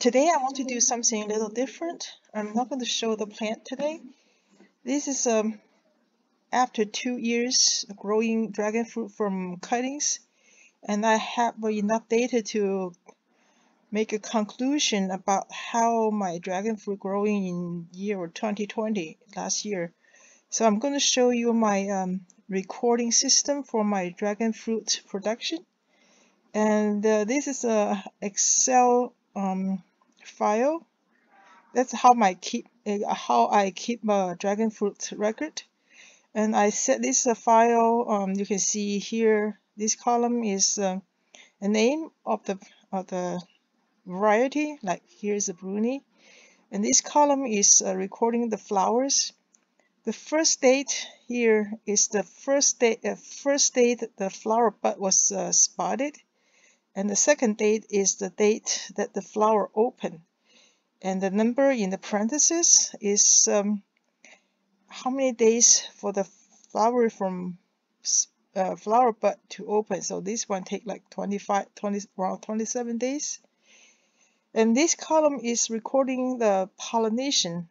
today I want to do something a little different. I'm not going to show the plant today. This is um, after two years growing dragon fruit from cuttings and I have enough data to make a conclusion about how my dragon fruit growing in year 2020 last year. So I'm going to show you my um, recording system for my dragon fruit production and uh, this is a Excel um, file. That's how my keep uh, how I keep a dragon fruit record. And I set this uh, file. Um, you can see here. This column is uh, a name of the of the variety. Like here's a Bruni, and this column is uh, recording the flowers. The first date here is the first date. Uh, first date the flower bud was uh, spotted and the second date is the date that the flower opened and the number in the parentheses is um, how many days for the flower from uh, flower bud to open. So this one take like 25 20 around 27 days. And this column is recording the pollination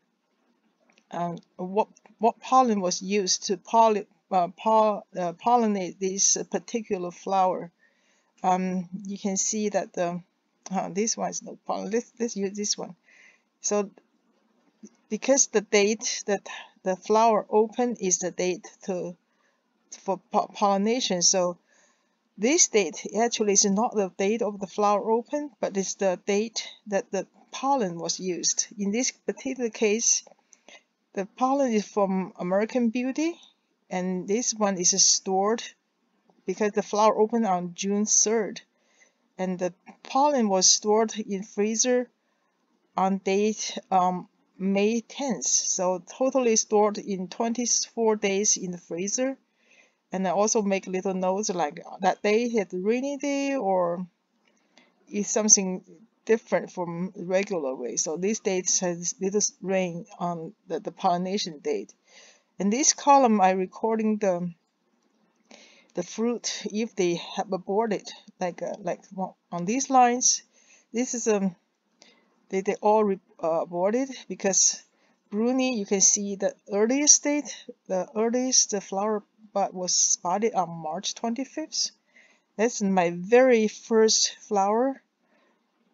um, what what pollen was used to uh, poll, uh, pollinate this particular flower um, you can see that the uh, this one is no problem. Let's, let's use this one. So because the date that the flower open is the date to for pollination, so this date actually is not the date of the flower open, but it's the date that the pollen was used. In this particular case, the pollen is from American Beauty, and this one is stored because the flower opened on June 3rd and the pollen was stored in freezer on date um, May 10th so totally stored in 24 days in the freezer. And I also make little notes like that day had rainy day or is something different from regular way. So this date has little rain on the, the pollination date. In this column I recording the the fruit if they have aborted like uh, like on these lines this is um they, they all uh, aborted because Bruni you can see the earliest date the earliest the flower bud was spotted on March 25th that's my very first flower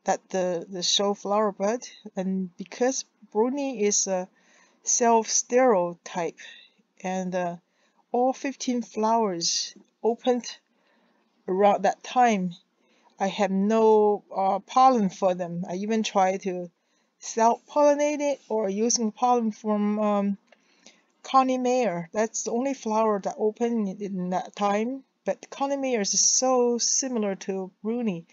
that the the show flower bud and because Bruni is a self-sterile type and uh, all 15 flowers opened around that time. I have no uh, pollen for them. I even tried to self-pollinate it or using pollen from um, Connie Mayer. That's the only flower that opened in that time. But Connie Mayer is so similar to Bruni.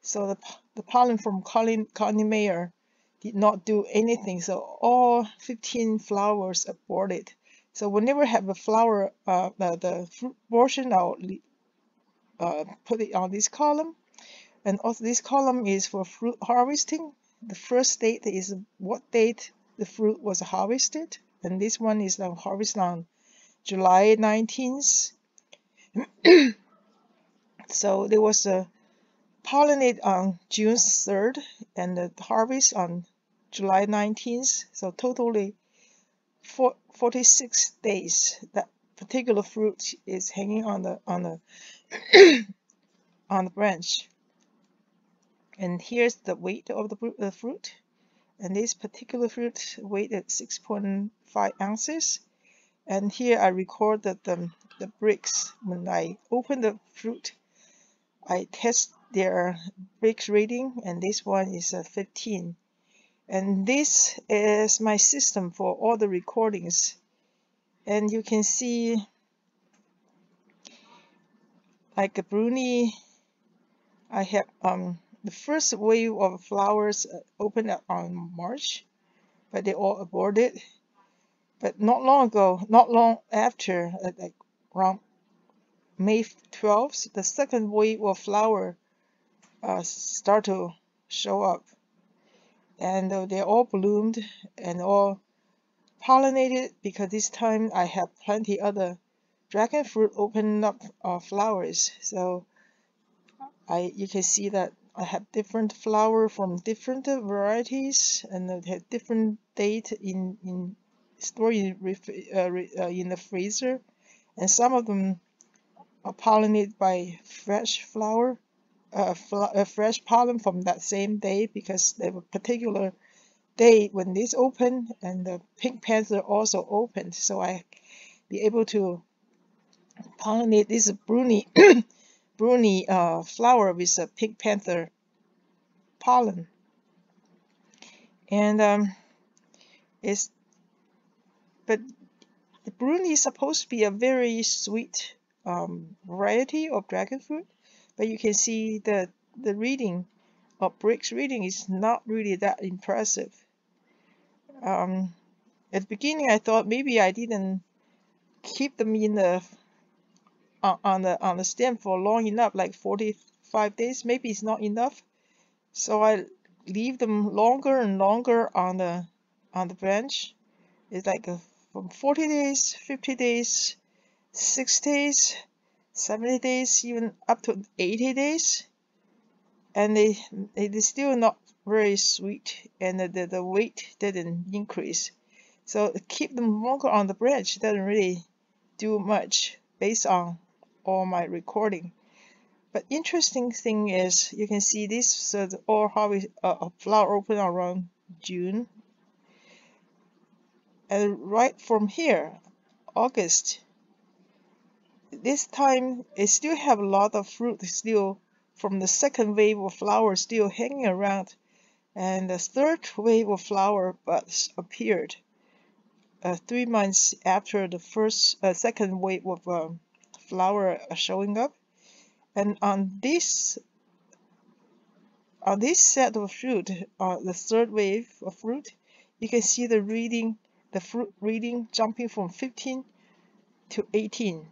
So the, the pollen from Connie, Connie Mayer did not do anything. So all 15 flowers aborted. So whenever have a flower, uh, the, the fruit portion, I'll uh, put it on this column. And also this column is for fruit harvesting. The first date is what date the fruit was harvested. And this one is the harvest on July 19th. so there was a pollinate on June 3rd and the harvest on July 19th. So totally for 46 days. That particular fruit is hanging on the on the on the branch. And here's the weight of the, the fruit. And this particular fruit weighed at 6.5 ounces. And here I recorded the, the Brix when I open the fruit I test their Brix rating. And this one is a 15 and this is my system for all the recordings. And you can see like a Bruni I have um, the first wave of flowers uh, opened up on March but they all aborted. But not long ago not long after uh, like around May 12th the second wave of flower uh, start to show up and uh, they all bloomed and all pollinated because this time I have plenty other dragon fruit open up uh, flowers. So I you can see that I have different flower from different varieties and they have different date in in stored in, uh, uh, in the freezer. And some of them are pollinated by fresh flower uh, uh, fresh pollen from that same day because have a particular day when this opened and the pink panther also opened so I be able to pollinate this bruni bruni uh, flower with a pink panther pollen. And um, it's but the bruni is supposed to be a very sweet um, variety of dragon fruit, but you can see that the reading of Brix reading is not really that impressive. Um, at the beginning, I thought maybe I didn't keep them in the on the on the stem for long enough, like 45 days. Maybe it's not enough, so I leave them longer and longer on the on the branch. It's like a, from 40 days, 50 days, 6 days, 70 days, even up to 80 days, and they they still not very sweet, and the, the, weight didn't increase. So keep them longer on the branch doesn't really do much based on all my recording. But interesting thing is you can see this all harvest uh, flower open around June. And right from here, August, this time it still have a lot of fruit still from the second wave of flowers still hanging around. And the third wave of flower buds appeared uh, three months after the first uh, second wave of um, flower showing up. And on this on this set of fruit uh, the third wave of fruit you can see the reading the fruit reading jumping from 15 to 18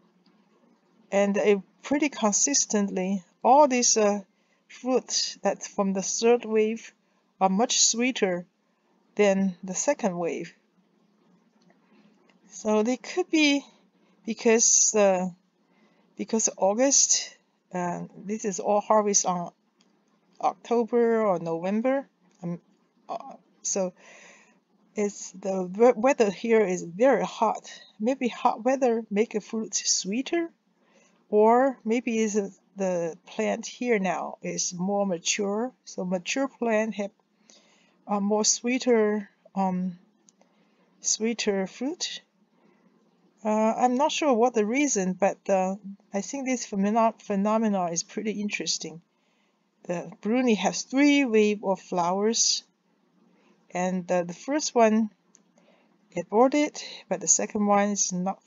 and pretty consistently all these uh, fruits that from the third wave are much sweeter than the second wave. So they could be because uh, because August uh, this is all harvest on October or November. Um, uh, so it's the weather here is very hot. Maybe hot weather make a fruit sweeter or maybe is the plant here now is more mature so mature plant have a more sweeter um, sweeter fruit uh, I'm not sure what the reason, but uh, I think this phenom phenomena is pretty interesting. The Bruni has three wave of flowers, and uh, the first one it it, but the second one is not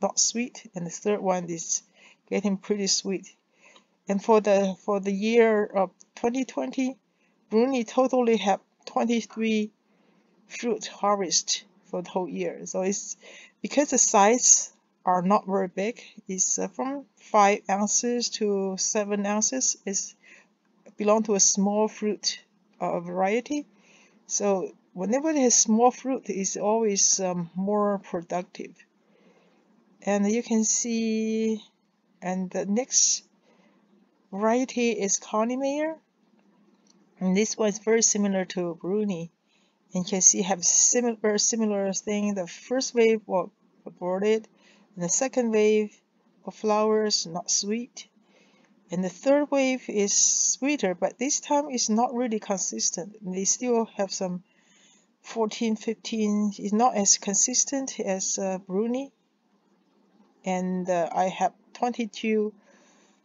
not sweet, and the third one is getting pretty sweet. And for the for the year of 2020, Bruni totally have 23 fruit harvest for the whole year. So it's because the size are not very big, it's uh, from 5 ounces to 7 ounces. It's belong to a small fruit uh, variety. So whenever it has small fruit, it's always um, more productive. And you can see, and the next variety is Connie Mayer. And this one is very similar to Bruni and you can see have similar similar thing. The first wave was aborted, and the second wave of flowers not sweet, and the third wave is sweeter, but this time it's not really consistent. They still have some 14, 15. It's not as consistent as uh, Bruni, and uh, I have 22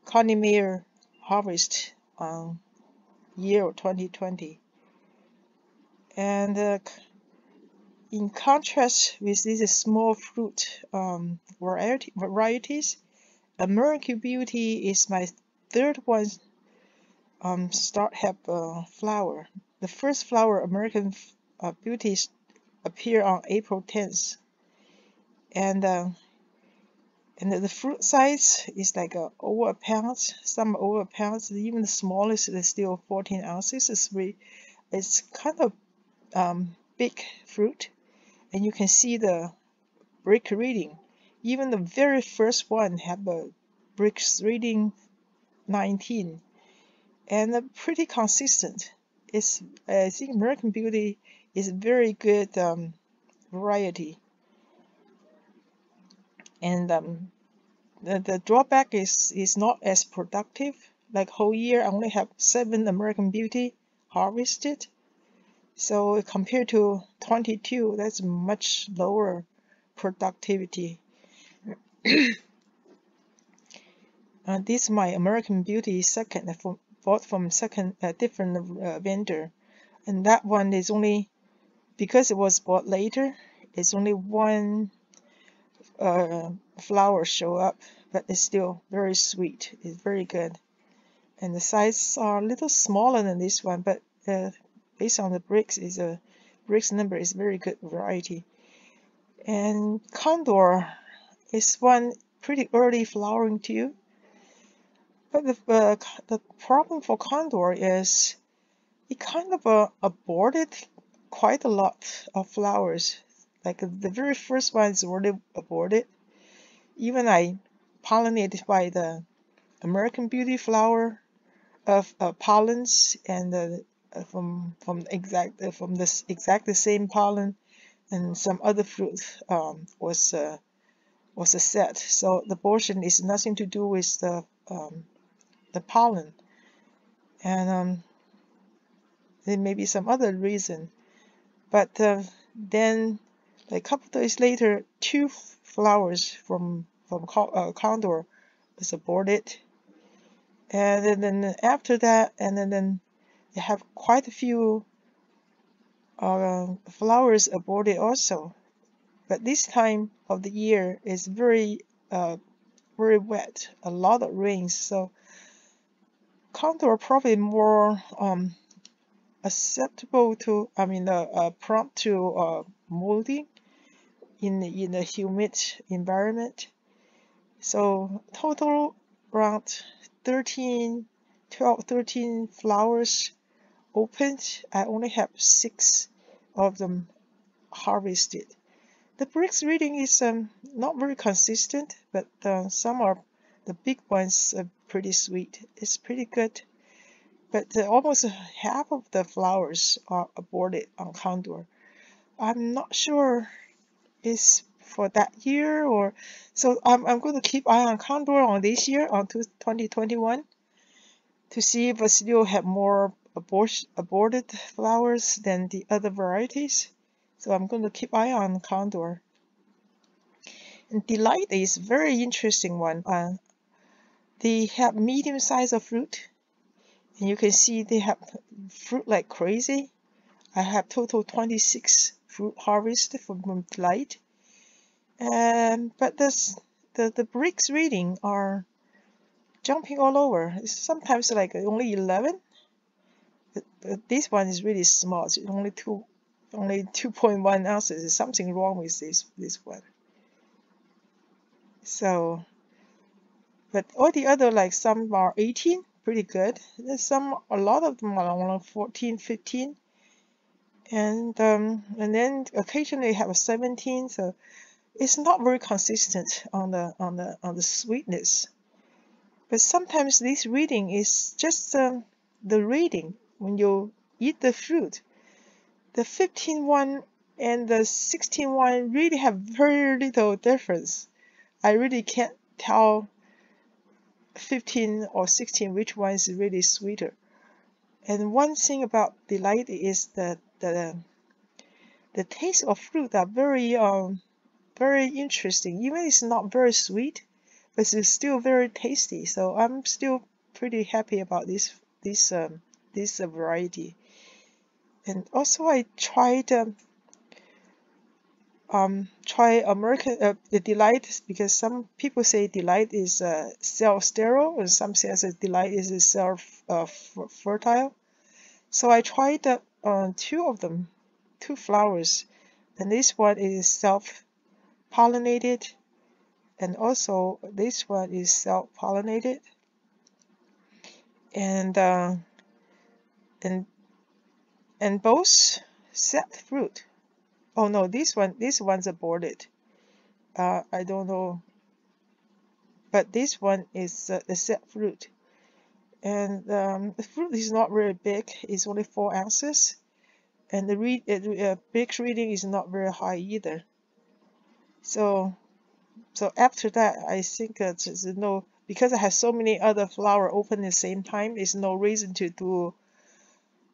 Connie harvest on year 2020 and uh, in contrast with these small fruit um, variety, varieties, American Beauty is my third one um, start have a flower. The first flower, American uh, Beauty, appear on April 10th. And uh, and the fruit size is like uh, over a pound, some over a pound, even the smallest is still 14 ounces. It's, really, it's kind of um, big fruit and you can see the brick reading. Even the very first one have a brick reading 19 and pretty consistent. It's I think American Beauty is very good um, variety, and um, the, the drawback is is not as productive. Like whole year, I only have seven American Beauty harvested, so compared to 22, that's much lower productivity. uh, this is my American Beauty second from bought from second uh, different uh, vendor, and that one is only because it was bought later. It's only one uh, flower show up, but it's still very sweet. It's very good, and the sizes are a little smaller than this one, but uh, based on the Brix is a Brix number is very good variety. And condor is one pretty early flowering too but the, uh, the problem for condor is it kind of uh, aborted quite a lot of flowers like the very first one is already aborted even I pollinated by the American Beauty flower of uh, pollens and uh, from from exact uh, from this exact the same pollen and some other fruit um, was uh, was a set. So the abortion is nothing to do with the um, the pollen, and um, there may be some other reason. But uh, then, a couple days later, two flowers from from uh, condor was aborted, and then after that, and then, then they have quite a few uh, flowers aborted also. But this time of the year is very, uh, very wet, a lot of rains. So condor probably more um, acceptable to, I mean, uh, uh, prompt to uh, molding in in a humid environment. So total around 13, 12, 13 flowers opened, I only have six of them harvested. The Brix reading is um, not very consistent, but uh, some are, the big ones are pretty sweet. It's pretty good. But uh, almost half of the flowers are aborted on Condor. I'm not sure for that year or so I'm, I'm going to keep eye on Condor on this year on 2021 to see if still have more abort aborted flowers than the other varieties. So I'm going to keep eye on condor. And delight is very interesting one. Uh, they have medium size of fruit. And you can see they have fruit like crazy. I have total 26 fruit harvested from delight. Um, but this, the, the Brix reading are jumping all over. It's sometimes like only 11 this one is really small. It's only two, only 2.1 ounces. There's something wrong with this this one. So, but all the other like some are 18, pretty good. There's some a lot of them are only 14, 15, and um, and then occasionally have a 17. So it's not very consistent on the on the on the sweetness. But sometimes this reading is just um, the reading when you eat the fruit. The 15 one and the 16 one really have very little difference. I really can't tell 15 or 16 which one is really sweeter. And one thing about delight is that the the taste of fruit are very um very interesting. Even it's not very sweet, but it's still very tasty. So I'm still pretty happy about this this um, this variety. And also I tried um, um, try American uh, the delight because some people say delight is uh, self sterile and some say delight is self uh, fertile. So I tried uh, uh, two of them, two flowers, and this one is self pollinated, and also this one is self pollinated, and uh, and and both set fruit. Oh no, this one this one's aborted. Uh, I don't know, but this one is uh, the set fruit, and um, the fruit is not very big. It's only four ounces, and the read uh, Brix reading is not very high either. So, so after that, I think that there's no because I have so many other flower open at the same time. There's no reason to do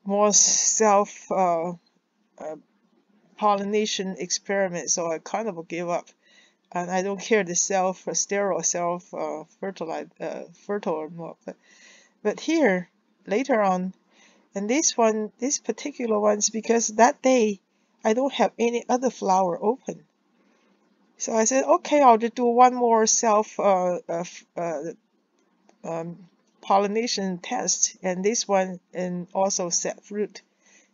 more self uh, uh, pollination experiments. So I kind of give up and I don't care the self sterile self uh, fertilize uh, fertile or not. But but here later on, and this one, this particular ones, because that day I don't have any other flower open. So I said, okay, I'll just do one more self uh, uh, uh, um, pollination test, and this one and also set fruit.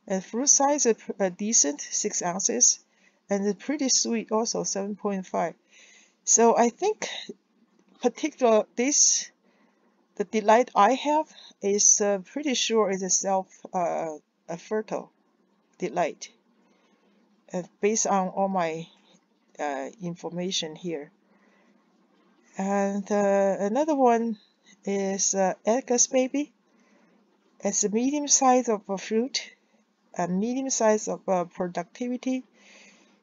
And fruit size is decent, six ounces, and it's pretty sweet also, 7.5. So I think particular this the delight I have is uh, pretty sure is a self uh, a fertile delight uh, based on all my uh, information here. And uh, another one is uh, Edgar's baby. It's a medium size of a fruit, a medium size of productivity.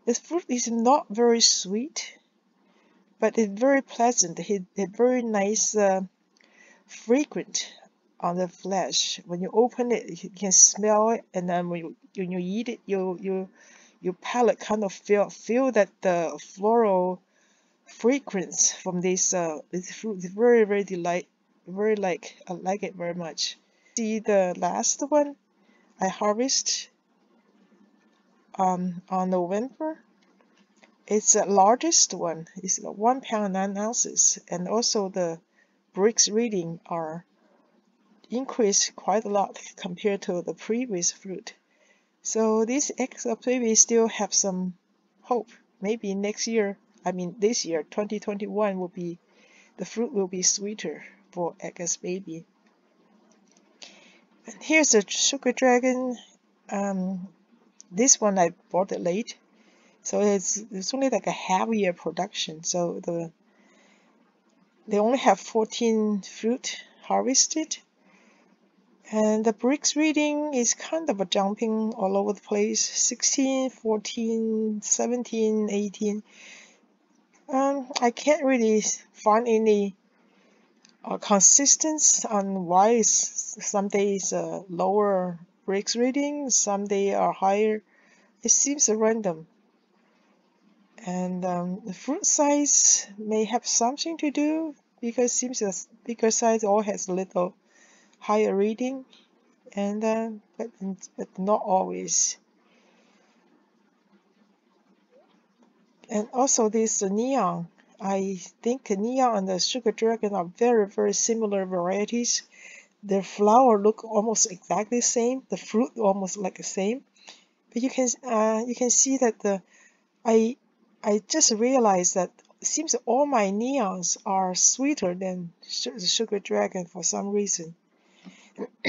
This fruit is not very sweet but it's very pleasant. It, it's very nice, fragrant on the flesh. When you open it, you can smell it, and then when you when you eat it, you you your palate kind of feel feel that the floral fragrance from this uh this fruit is very very delight very like I like it very much. See the last one I harvest um on November it's the largest one. It's one pound nine ounces, and also the Brix reading are increased quite a lot compared to the previous fruit. So this Edgar's baby still have some hope. Maybe next year, I mean this year, 2021 will be the fruit will be sweeter for Edgar's baby. And here's a sugar dragon. Um, this one I bought it late so it's it's only like a half year production. So the they only have 14 fruit harvested. And the Brix reading is kind of a jumping all over the place 16, 14, 17, 18. Um, I can't really find any uh, consistency on why some days uh, lower Brix reading, some days are higher. It seems random and um, the fruit size may have something to do because seems the bigger size all has a little higher reading and uh, but, but not always. And also this neon I think neon and the sugar dragon are very very similar varieties. Their flower look almost exactly the same. The fruit almost like the same. But you can uh, you can see that the I I just realized that it seems all my neons are sweeter than the sugar dragon for some reason.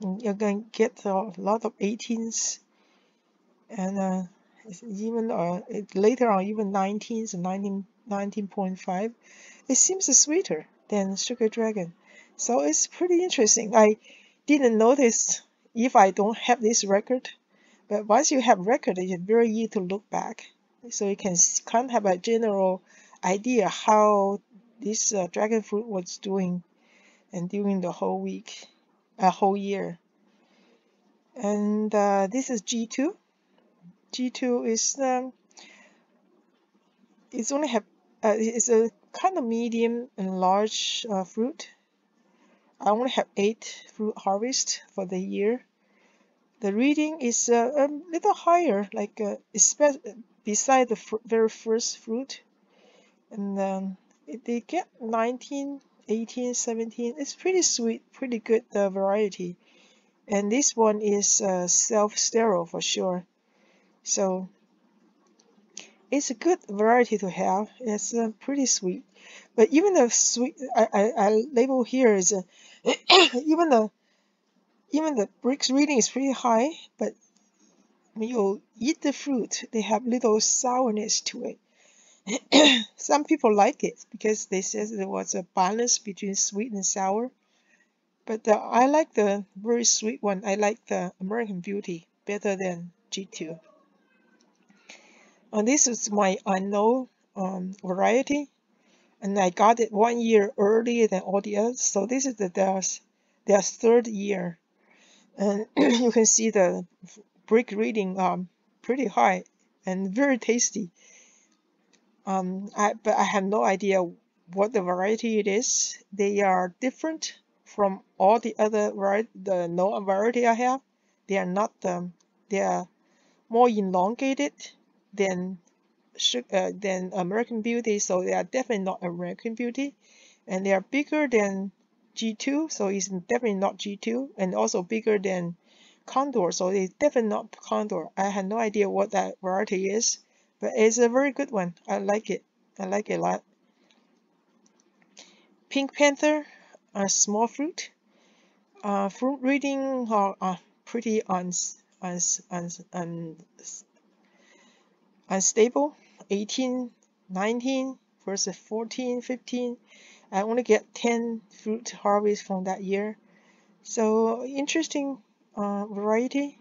You're going to get a lot of 18s and uh, even uh, later on even 19s and 19, 19.5. It seems sweeter than sugar dragon. So it's pretty interesting. I didn't notice if I don't have this record but once you have record, it's very easy to look back. So you can kind of have a general idea how this uh, dragon fruit was doing and during the whole week, a uh, whole year. And uh, this is G2. G2 is um, it's only have uh, it's a kind of medium and large uh, fruit. I only have eight fruit harvest for the year the reading is uh, a little higher, like uh, beside the very first fruit. And they get 19, 18, 17. It's pretty sweet, pretty good uh, variety. And this one is uh, self-sterile for sure. So it's a good variety to have. It's uh, pretty sweet. But even the sweet, I, I, I label here is uh, even the even the Brix reading is pretty high, but when you eat the fruit, they have little sourness to it. Some people like it because they say there was a balance between sweet and sour. But uh, I like the very sweet one. I like the American Beauty better than G2. And this is my unknown um, variety. And I got it one year earlier than all the others. So this is the, their, their third year. And you can see the brick reading um, pretty high and very tasty. Um, I, but I have no idea what the variety it is. They are different from all the other variety, the no variety I have. They are not um, they are more elongated than uh, than American Beauty, so they are definitely not American Beauty, and they are bigger than G2, so it's definitely not G2, and also bigger than Condor, so it's definitely not Condor. I had no idea what that variety is, but it's a very good one. I like it. I like it a lot. Pink Panther, a small fruit. Uh, fruit reading are, are pretty uns, uns, uns, uns, unstable. 18, 19 versus 14, 15. I only get 10 fruit harvest from that year. So interesting uh, variety.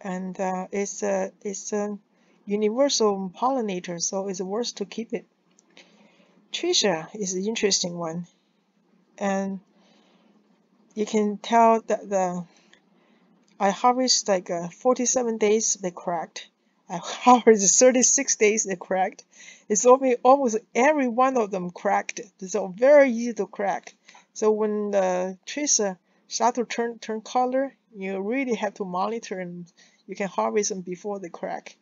And uh, it's a it's a universal pollinator so it's worth to keep it. Trisha is an interesting one. And you can tell that the I harvest like uh, 47 days they cracked I harvest 36 days they cracked it's almost, almost every one of them cracked so very easy to crack so when uh, the Trisha start to turn turn color you really have to monitor and you can harvest them before they crack.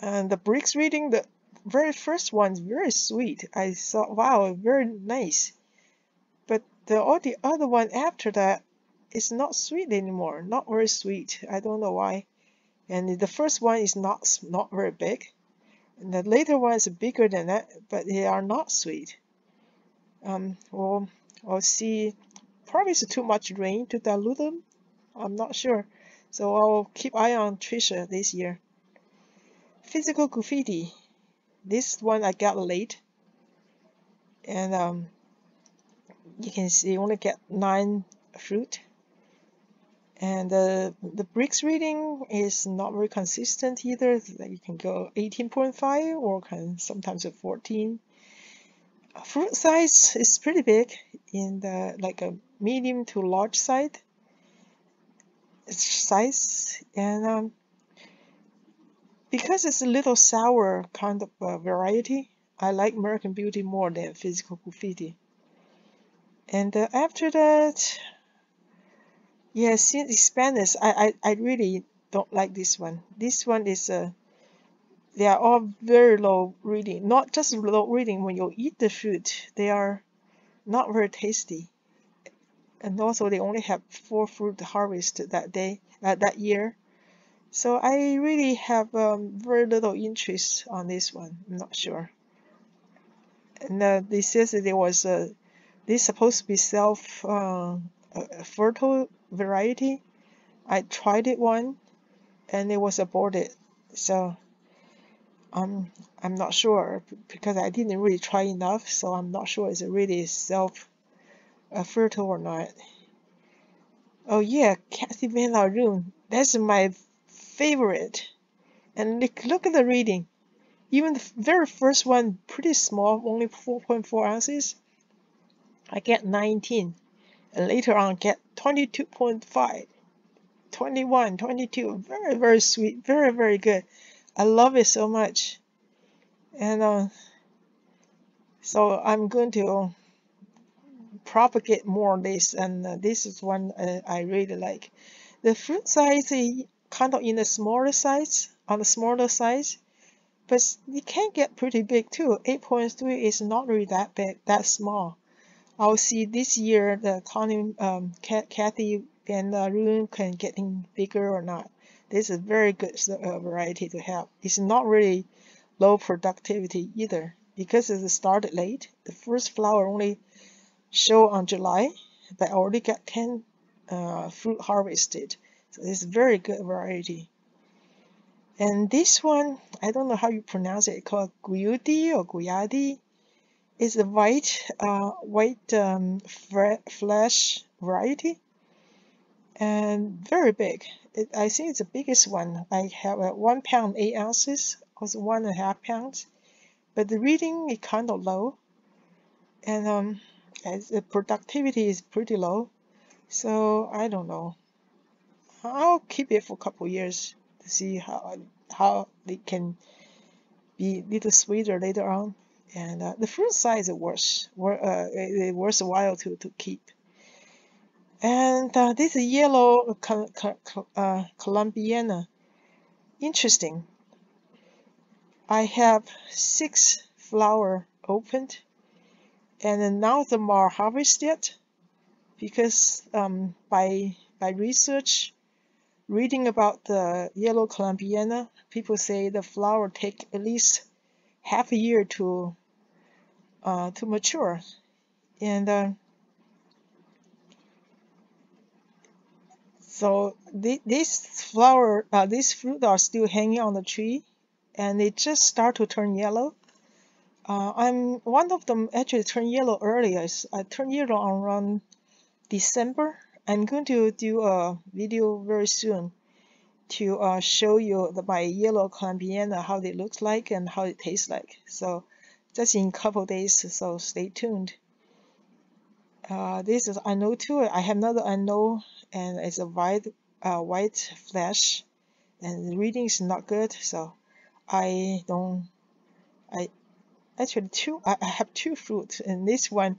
And the Brix reading, the very first one's very sweet. I thought, wow, very nice. But the all the other one after that is not sweet anymore. Not very sweet. I don't know why. And the first one is not not very big. And the later one is bigger than that, but they are not sweet. Um, well, I'll see probably it's too much rain to dilute them. I'm not sure. So I'll keep eye on Trisha this year. Physical graffiti. This one I got late. And um, you can see only get nine fruit. And uh, the Brix reading is not very consistent either. You can go 18.5 or can sometimes a 14 fruit size is pretty big in the like a medium to large size size. And um, because it's a little sour kind of uh, variety I like American Beauty more than Physical Graffiti. And uh, after that yeah since Spanish I, I, I really don't like this one this one is a uh, they are all very low reading. Not just low reading when you eat the food, they are not very tasty. And also they only have four fruit harvest that day, uh, that year. So I really have um, very little interest on this one. I'm not sure. And uh, they says that there was a, this supposed to be self uh, fertile variety. I tried it one, and it was aborted. So um, I'm not sure because I didn't really try enough, so I'm not sure it's really self uh, fertile or not. Oh yeah, Kathy Van Laroon, that's my favorite. And look, look at the reading. Even the very first one, pretty small, only 4.4 ounces. I get 19, and later on get 22.5, 21, 22. Very, very sweet, very, very good. I love it so much. And uh, so I'm going to propagate more of this and uh, this is one uh, I really like. The fruit size is kind of in the smaller size, on the smaller size, but it can get pretty big too. 8.3 is not really that big, that small. I'll see this year the Connie, um, Kathy Van Loon can getting bigger or not. This is a very good uh, variety to have. It's not really low productivity either because it started late. The first flower only show on July, but I already got 10 uh, fruit harvested. So it's a very good variety. And this one, I don't know how you pronounce it, called Guyudi or Guyadi. It's a white, uh, white um, flesh variety and very big. It, I think it's the biggest one. I have a one pound eight ounces, also one and a half pounds, but the reading is kind of low, and um, the productivity is pretty low. So I don't know. I'll keep it for a couple years to see how how it can be a little sweeter later on. And uh, the fruit size is worse, uh, it, worthwhile to, to keep. And uh, this yellow uh, Columbiana, interesting. I have six flower opened, and none of them are harvested because um, by by research reading about the yellow columbiana, people say the flower take at least half a year to uh, to mature, and uh, so th this flower, uh, these fruit are still hanging on the tree, and they just start to turn yellow. Uh, I'm one of them actually turned yellow earlier. I turned yellow around December I'm going to do a video very soon to uh, show you the, my yellow columbiana, how it looks like and how it tastes like. So that's in a couple days, so stay tuned. Uh, this is unknown know too. I have another unknown, and it's a white uh, white flesh, and the reading is not good. So I don't. I actually two. I, I have two fruits, and this one,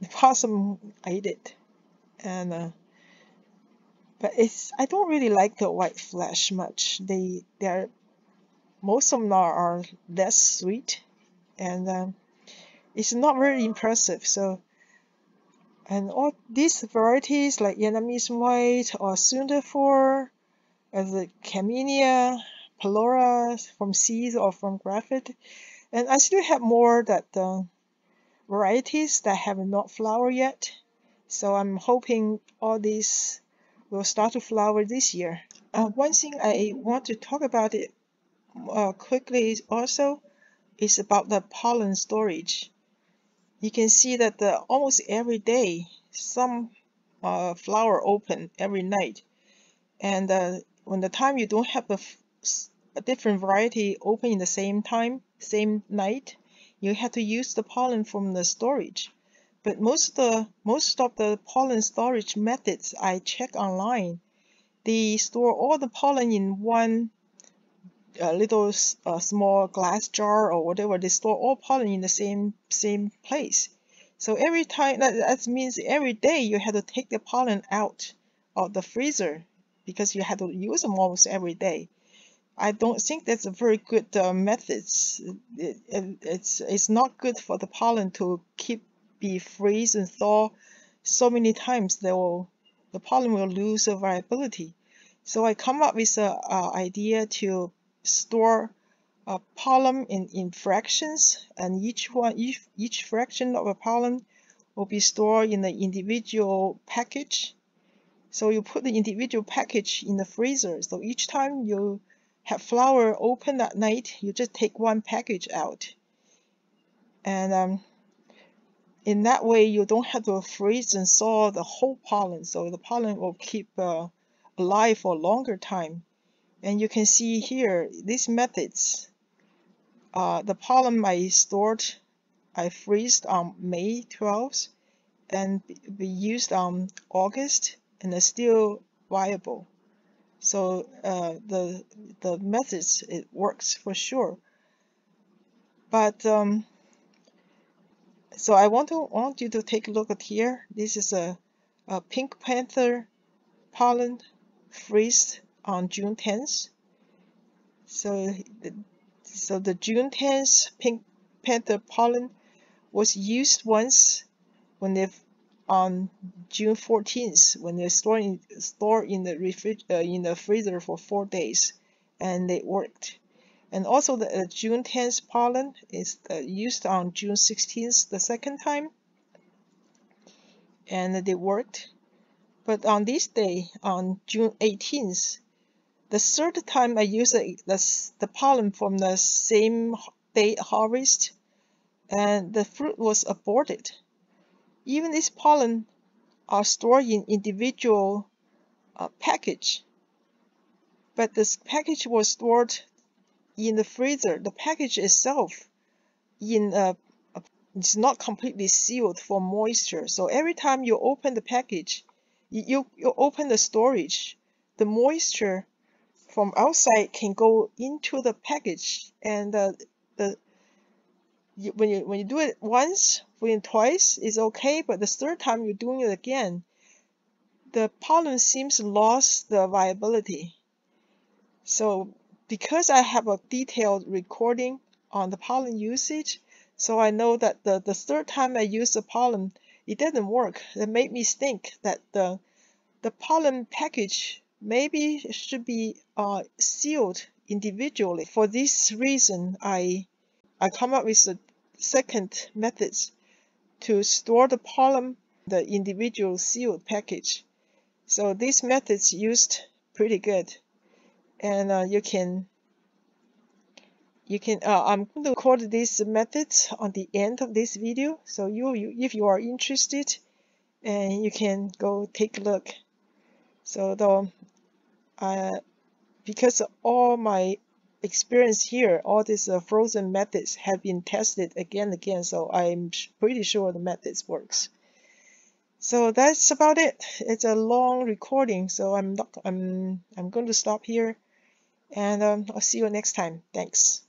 the possum ate it and uh, but it's I don't really like the white flesh much. They they're most of them are, are less sweet, and um, it's not very impressive. So and all these varieties like Vietnamese white or Sunderford, as the Camellia, Palora from seeds or from graphite, and I still have more that uh, varieties that have not flowered yet. So I'm hoping all these will start to flower this year. Uh, one thing I want to talk about it uh, quickly is also is about the pollen storage. You can see that the, almost every day some uh, flower open every night and uh, when the time you don't have a, a different variety open in the same time same night you have to use the pollen from the storage but most of the most of the pollen storage methods I check online, they store all the pollen in one uh, little uh, small glass jar or whatever. They store all pollen in the same same place. So every time that, that means every day you have to take the pollen out of the freezer because you have to use them almost every day. I don't think that's a very good uh, method. It, it, it's it's not good for the pollen to keep be freeze and thaw so many times they will the pollen will lose the viability. So I come up with an idea to store a pollen in, in fractions and each one each, each fraction of a pollen will be stored in the individual package. So you put the individual package in the freezer. So each time you have flower open at night, you just take one package out. And um, in that way you don't have to freeze and thaw the whole pollen so the pollen will keep uh, alive for a longer time and you can see here these methods uh, the pollen I stored I freezed on May 12th and be used on August and it's still viable so uh, the the methods it works for sure but um, so I want to want you to take a look at here. This is a, a pink panther pollen freeze on June 10th. So the, so the June 10th pink panther pollen was used once when they on June 14th when they stored in, stored in the refrig, uh, in the freezer for four days and it worked. And also the uh, June 10th pollen is uh, used on June 16th the second time. And they worked. But on this day, on June 18th, the third time I used the, the, the pollen from the same day harvest, and the fruit was aborted. Even these pollen are stored in individual uh, package, but this package was stored in the freezer. The package itself in a, a, it's not completely sealed for moisture. So every time you open the package, you, you open the storage, the moisture from outside can go into the package and uh, the when you when you do it once when twice is okay but the third time you're doing it again the pollen seems lost the viability. So because I have a detailed recording on the pollen usage so I know that the, the third time I use the pollen it didn't work. It made me think that the the pollen package maybe should be uh, sealed individually. For this reason I I come up with a second methods to store the pollen the individual sealed package. So these methods used pretty good. And uh, you can you can uh, I'm going to record these methods on the end of this video. So you, you if you are interested and you can go take a look. So the uh, because all my experience here, all these uh, frozen methods have been tested again and again, so I'm pretty sure the methods works. So that's about it. It's a long recording, so I'm not I'm I'm going to stop here, and um, I'll see you next time. Thanks.